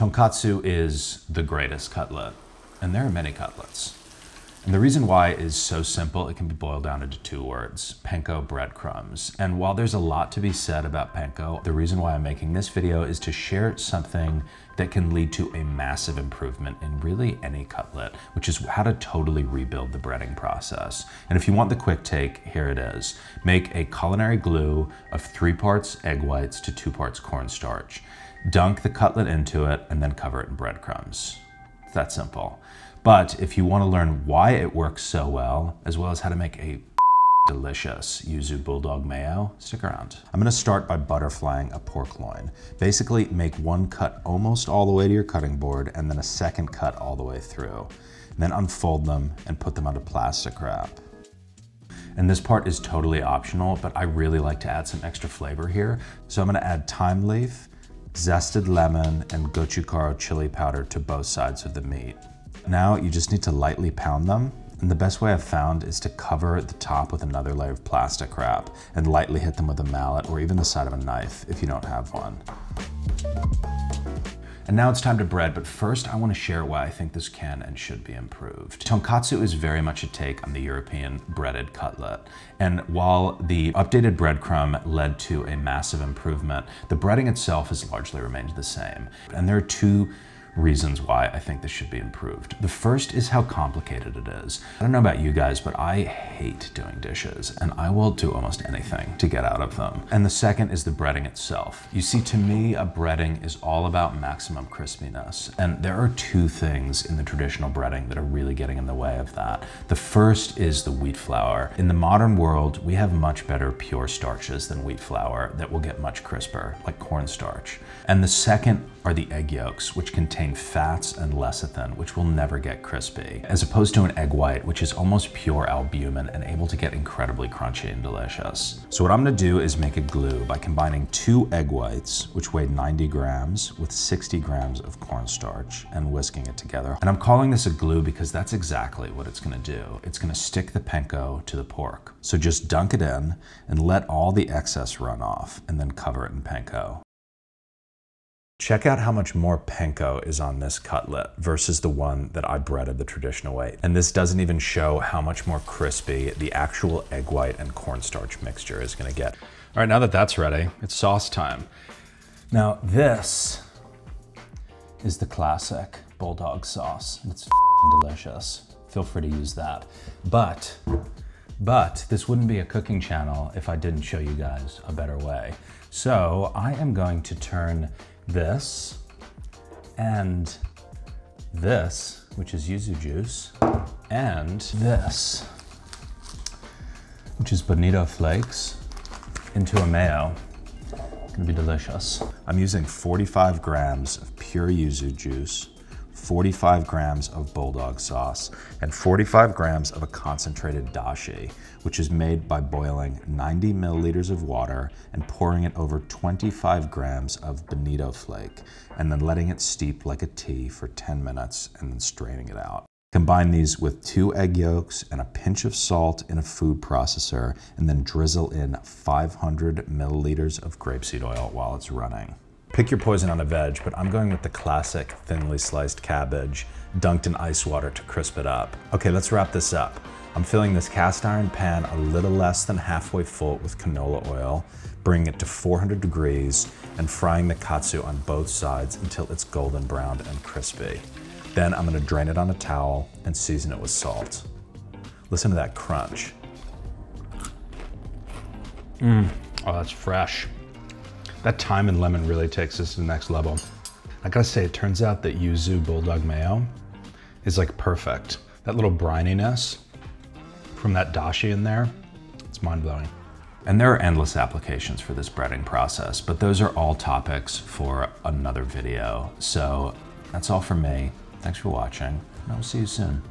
Tonkatsu is the greatest cutlet, and there are many cutlets. And the reason why is so simple, it can be boiled down into two words, panko breadcrumbs. And while there's a lot to be said about panko, the reason why I'm making this video is to share something that can lead to a massive improvement in really any cutlet, which is how to totally rebuild the breading process. And if you want the quick take, here it is. Make a culinary glue of three parts egg whites to two parts cornstarch. Dunk the cutlet into it and then cover it in breadcrumbs. It's that simple. But if you want to learn why it works so well, as well as how to make a delicious yuzu bulldog mayo, stick around. I'm gonna start by butterflying a pork loin. Basically, make one cut almost all the way to your cutting board and then a second cut all the way through. And then unfold them and put them onto plastic wrap. And this part is totally optional, but I really like to add some extra flavor here. So I'm gonna add thyme leaf, zested lemon, and gochugaru chili powder to both sides of the meat. Now you just need to lightly pound them. And the best way I've found is to cover the top with another layer of plastic wrap and lightly hit them with a mallet or even the side of a knife if you don't have one. And now it's time to bread, but first I want to share why I think this can and should be improved. Tonkatsu is very much a take on the European breaded cutlet. And while the updated breadcrumb led to a massive improvement, the breading itself has largely remained the same. And there are two reasons why I think this should be improved. The first is how complicated it is. I don't know about you guys, but I hate doing dishes and I will do almost anything to get out of them. And the second is the breading itself. You see, to me, a breading is all about maximum crispiness. And there are two things in the traditional breading that are really getting in the way of that. The first is the wheat flour. In the modern world, we have much better pure starches than wheat flour that will get much crisper, like cornstarch. And the second are the egg yolks, which contain fats and lecithin, which will never get crispy, as opposed to an egg white, which is almost pure albumin and able to get incredibly crunchy and delicious. So what I'm gonna do is make a glue by combining two egg whites, which weigh 90 grams, with 60 grams of cornstarch and whisking it together. And I'm calling this a glue because that's exactly what it's gonna do. It's gonna stick the panko to the pork. So just dunk it in and let all the excess run off and then cover it in panko. Check out how much more panko is on this cutlet versus the one that I breaded the traditional way. And this doesn't even show how much more crispy the actual egg white and cornstarch mixture is gonna get. All right, now that that's ready, it's sauce time. Now this is the classic bulldog sauce. It's delicious. Feel free to use that. But, but this wouldn't be a cooking channel if I didn't show you guys a better way. So I am going to turn this and this, which is yuzu juice, and this, which is bonito flakes, into a mayo. It's gonna be delicious. I'm using 45 grams of pure yuzu juice, 45 grams of bulldog sauce, and 45 grams of a concentrated dashi, which is made by boiling 90 milliliters of water and pouring it over 25 grams of bonito flake, and then letting it steep like a tea for 10 minutes and then straining it out. Combine these with two egg yolks and a pinch of salt in a food processor, and then drizzle in 500 milliliters of grapeseed oil while it's running. Pick your poison on a veg, but I'm going with the classic thinly sliced cabbage, dunked in ice water to crisp it up. Okay, let's wrap this up. I'm filling this cast iron pan a little less than halfway full with canola oil, bringing it to 400 degrees, and frying the katsu on both sides until it's golden browned and crispy. Then I'm gonna drain it on a towel and season it with salt. Listen to that crunch. Mmm, oh, that's fresh. That thyme and lemon really takes this to the next level. I gotta say, it turns out that Yuzu Bulldog Mayo is like perfect. That little brininess from that dashi in there, it's mind blowing. And there are endless applications for this breading process, but those are all topics for another video. So that's all from me. Thanks for watching, and I will see you soon.